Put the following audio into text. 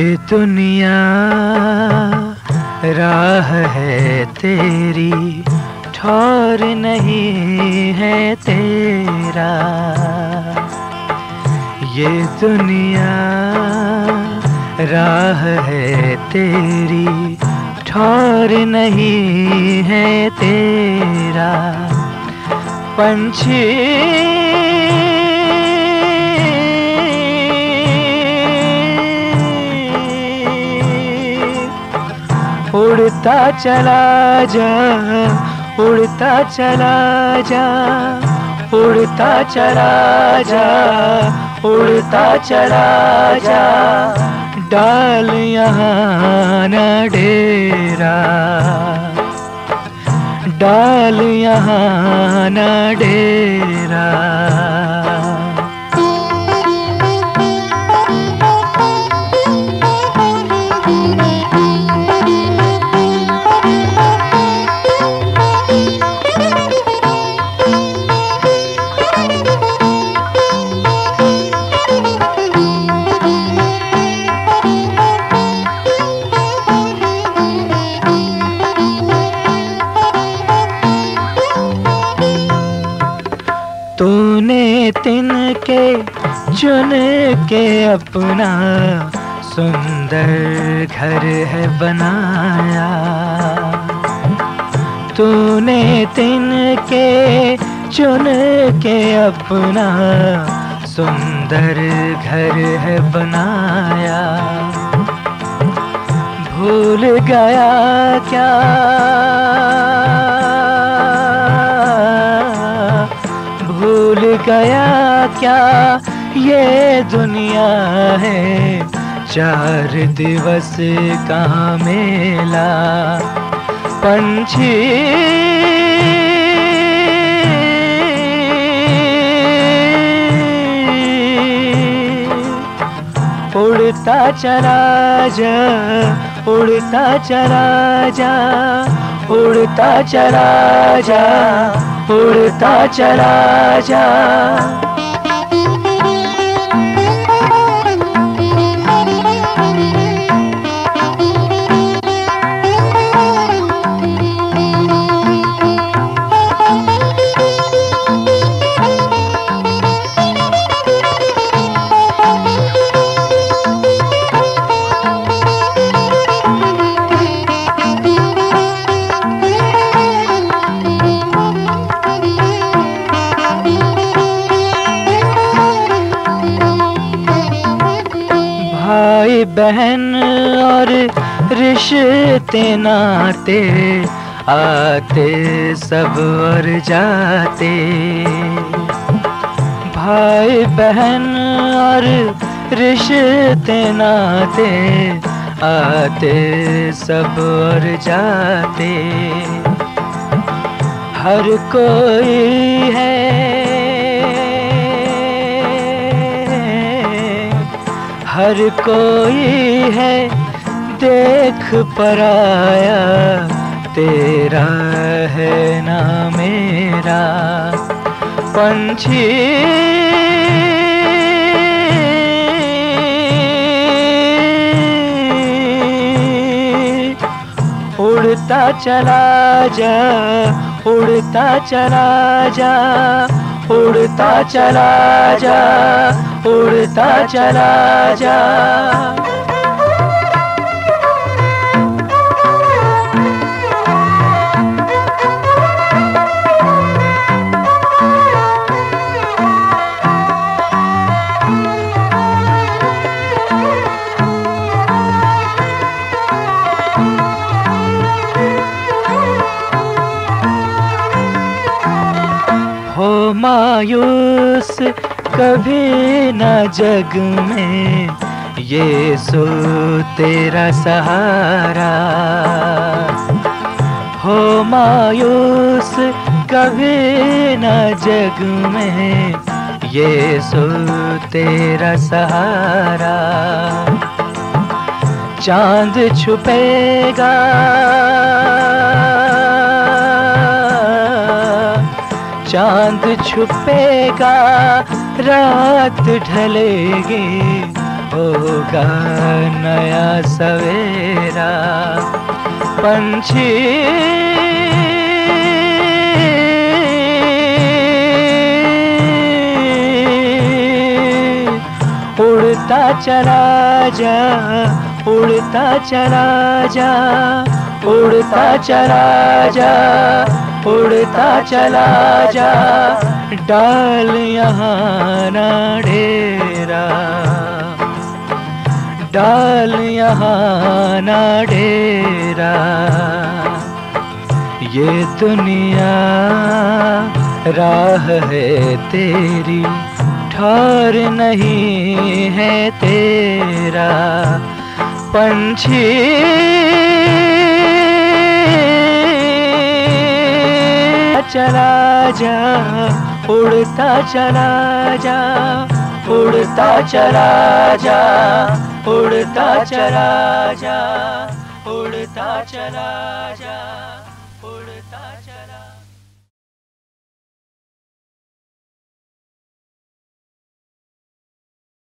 दुनिया, राह है तेरी, ठोर नहीं है तेरा। ये दुनिया, राह है तेरी, ठोर नहीं है तेरा। पंछी उड़ता चला जा, उड़ता चला जा, उड़ता चला जा, उड़ता चला जा। डाल यहाँ न डेरा, डाल यहाँ न डेरा। चुन के अपना सुंदर घर है बनाया। तूने तिनके चुन के अपना सुंदर घर है बनाया। भूल गया क्या? भूल गया क्या ये दुनिया है? चार दिवस का मेला? पंछी उड़ता चला जा, उड़ता चला जा, उड़ता चला जा, उड़ता चला जा। बहन और रिश्ते नाते, आते सब और जाते। भाई बहन और रिश्ते नाते, आते सब और जाते। हर कोई है हर कोई है, देख पराया, तेरा है ना मेरा। पंछी, उड़ता चला जा, उड़ता चला जा। उड़ता चला जा उड़ता चला जा। मायूस कभी न जग में। ये सो तेरा सहारा। हो मायूस कभी न जग में। ये सो तेरा सहारा। चाँद छुपेगा। चाँद छुपेगा, रात ढलेगी। होगा नया सवेरा, पंछी। उड़ता चला जा, उड़ता चला जा, उड़ता चला जा। उड़ता चला जा, डाल यहाँ ना ढेरा डाल यहाँ ना ढेरा ये दुनिया राह है तेरी ठहर नहीं है तेरा। पंछी चला जा उड़ता चला जा उड़ता चला जा उड़ता चला जा उड़ता चला जा